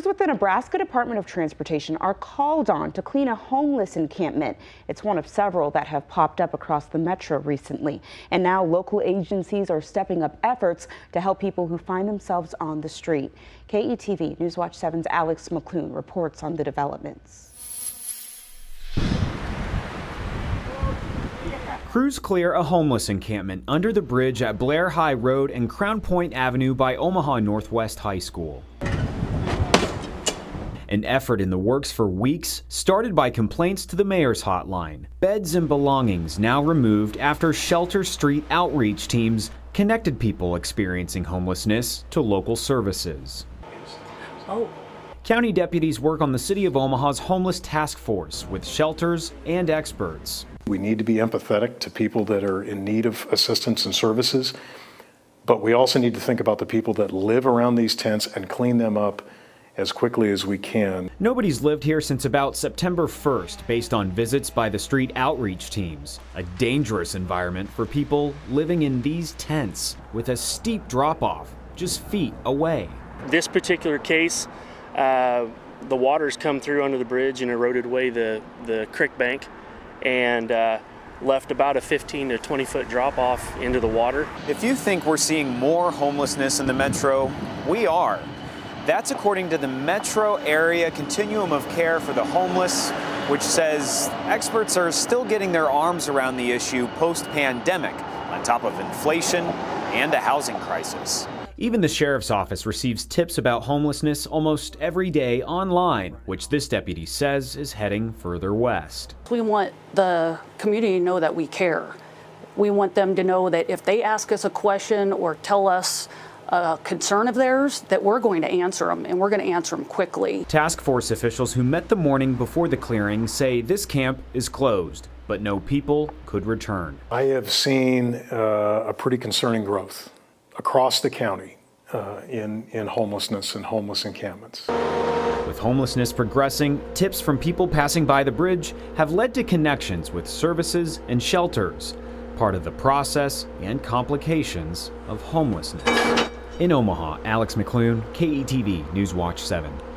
Crews with the Nebraska Department of Transportation are called on to clean a homeless encampment. It's one of several that have popped up across the metro recently. And now local agencies are stepping up efforts to help people who find themselves on the street. KETV Newswatch 7's Alex McClune reports on the developments. Crews clear a homeless encampment under the bridge at Blair High Road and Crown Point Avenue by Omaha Northwest High School. An effort in the works for weeks, started by complaints to the mayor's hotline. Beds and belongings now removed after Shelter Street outreach teams connected people experiencing homelessness to local services. Oh. County deputies work on the City of Omaha's homeless task force with shelters and experts. We need to be empathetic to people that are in need of assistance and services, but we also need to think about the people that live around these tents and clean them up as quickly as we can. Nobody's lived here since about September 1st, based on visits by the street outreach teams. A dangerous environment for people living in these tents with a steep drop off just feet away. This particular case, uh, the water's come through under the bridge and eroded away the, the creek bank and uh, left about a 15 to 20 foot drop off into the water. If you think we're seeing more homelessness in the metro, we are. That's according to the Metro Area Continuum of Care for the Homeless, which says experts are still getting their arms around the issue post pandemic, on top of inflation and a housing crisis. Even the sheriff's office receives tips about homelessness almost every day online, which this deputy says is heading further west. We want the community to know that we care. We want them to know that if they ask us a question or tell us a concern of theirs that we're going to answer them and we're going to answer them quickly. Task force officials who met the morning before the clearing say this camp is closed, but no people could return. I have seen uh, a pretty concerning growth across the county uh, in, in homelessness and homeless encampments. With homelessness progressing, tips from people passing by the bridge have led to connections with services and shelters, part of the process and complications of homelessness. In Omaha, Alex McClune, KETV Newswatch 7.